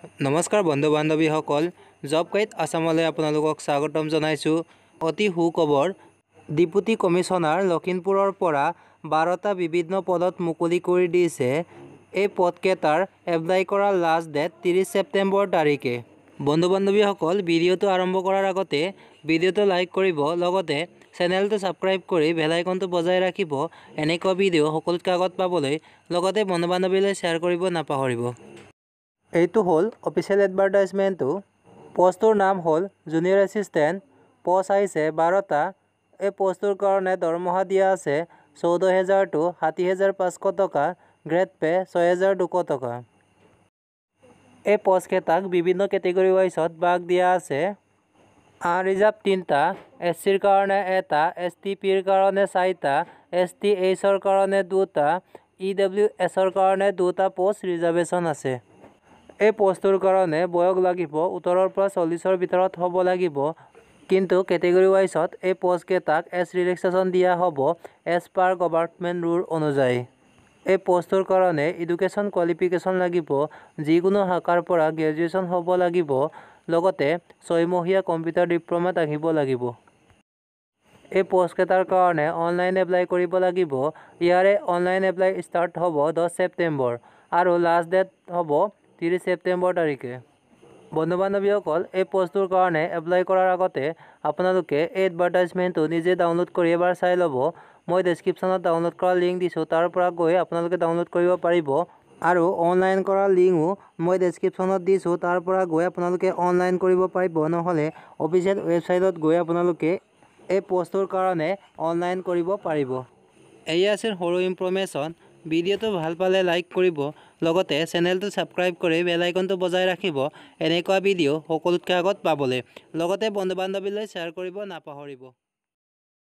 নমস্কাৰ বন্ধু বান্ধৱীসকল job guide আছামলৈ আপোনালোকক স্বাগতম জনাইছোঁ। অতি সুখবৰ ডিপুটি কমিশ্যনাৰ লখিমপুৰৰ পৰা বাৰটা বিভিন্ন পদত মুকলি কৰি দিছে। এই পদকেইটাৰ এপ্লাই কৰাৰ লাষ্ট ডেট ত্ৰিছ ছেপ্টেম্বৰ তাৰিখে। বন্ধু বান্ধৱীসকল ভিডিঅ'টো আৰম্ভ কৰাৰ আগতে ভিডিঅ'টো লাইক কৰিব লগতে চেনেলটো ছাবস্ক্ৰাইব কৰি বেল আইকনটো বজাই ৰাখিব এনেকুৱা ভিডিঅ' সকলোতকৈ আগত পাবলৈ লগতে বন্ধু বান্ধৱীলৈ শ্বেয়াৰ কৰিব নাপাহৰিব। এইটো হ'ল অফিচিয়েল এডভাৰটাইজমেণ্টটো। পষ্টটোৰ নাম হ'ল জুনিয়ৰ এছিষ্টেণ্ট। পষ্ট আহিছে বাৰটা। এই পষ্টটোৰ কাৰণে দৰমহা দিয়া আছে চৈধ্য হেজাৰ টু ষাঠি হেজাৰ পাঁচশ টকা গ্ৰেড পে' ছয় হেজাৰ দুশ টকা। এই পষ্টকেইটাক বিভিন্ন কেটেগৰী ৱাইজত ভাগ দিয়া আছে। আনৰিজাৰ্ভ তিনিটা এছ চিৰ কাৰণে এটা এছ টি পিৰ কাৰণে চাৰিটা এছ টি এইচৰ কাৰণে দুটা ই ডব্লিউ এছৰ কাৰণে দুটা পষ্ট ৰিজাৰ্ভেশ্যন আছে। এই পষ্টটোৰ কাৰণে বয়স লাগিব ওঠৰৰ পৰা চল্লিছৰ ভিতৰত হ'ব লাগিব। কিন্তু কেটেগৰী ৱাইজত এই পষ্টকেইটাক এজ ৰিলেক্সেশ্যন দিয়া হ'ব এজ পাৰ গভাৰ্ণমেণ্ট ৰুল অনুযায়ী। এই পষ্টটোৰ কাৰণে এডুকেশ্যন কোৱালিফিকেশ্যন লাগিব যিকোনো শাখাৰ পৰা গ্ৰেজুৱেশ্যন হ'ব লাগিব লগতে ছয়মহীয়া কম্পিউটাৰ ডিপ্ল'মা থাকিব লাগিব। এই পষ্টকেইটাৰ কাৰণে অনলাইন এপ্লাই কৰিব লাগিব। ইয়াৰে অনলাইন এপ্লাই ষ্টাৰ্ট হ'ব দহ ছেপ্টেম্বৰ আৰু লাষ্ট ডেট হ'ব ত্ৰিছ ছেপ্টেম্বৰ তাৰিখে। বন্ধু বান্ধৱীসকল এই পষ্টটোৰ কাৰণে এপ্লাই কৰাৰ আগতে আপোনালোকে এই এডভাৰটাইজমেণ্টটো নিজে ডাউনলোড কৰি এবাৰ চাই ল'ব। মই ডেছক্ৰিপশ্যনত ডাউনলোড কৰা লিংক দিছোঁ তাৰ পৰা গৈ আপোনালোকে ডাউনলোড কৰিব পাৰিব। আৰু অনলাইন কৰা লিংকো মই ডেছক্ৰিপশ্যনত দিছোঁ তাৰ পৰা গৈ আপোনালোকে অনলাইন কৰিব পাৰিব। নহ'লে অফিচিয়েল ৱেবছাইটত গৈ আপোনালোকে এই পষ্টটোৰ কাৰণে অনলাইন কৰিব পাৰিব। এয়া আছিল সৰু ইনফৰ্মেশ্যন ভিডিঅ'টো ভাল পালে লাইক কৰিব লগতে চেনেলটো ছাবস্ক্ৰাইব কৰি বেল আইকনটো বজাই ৰাখিব এনেকুৱা ভিডিঅ' সকলোতকৈ আগত পাবলৈ। লগতে বন্ধু বান্ধৱীলৈ শ্বেয়াৰ কৰিব নাপাহৰিব।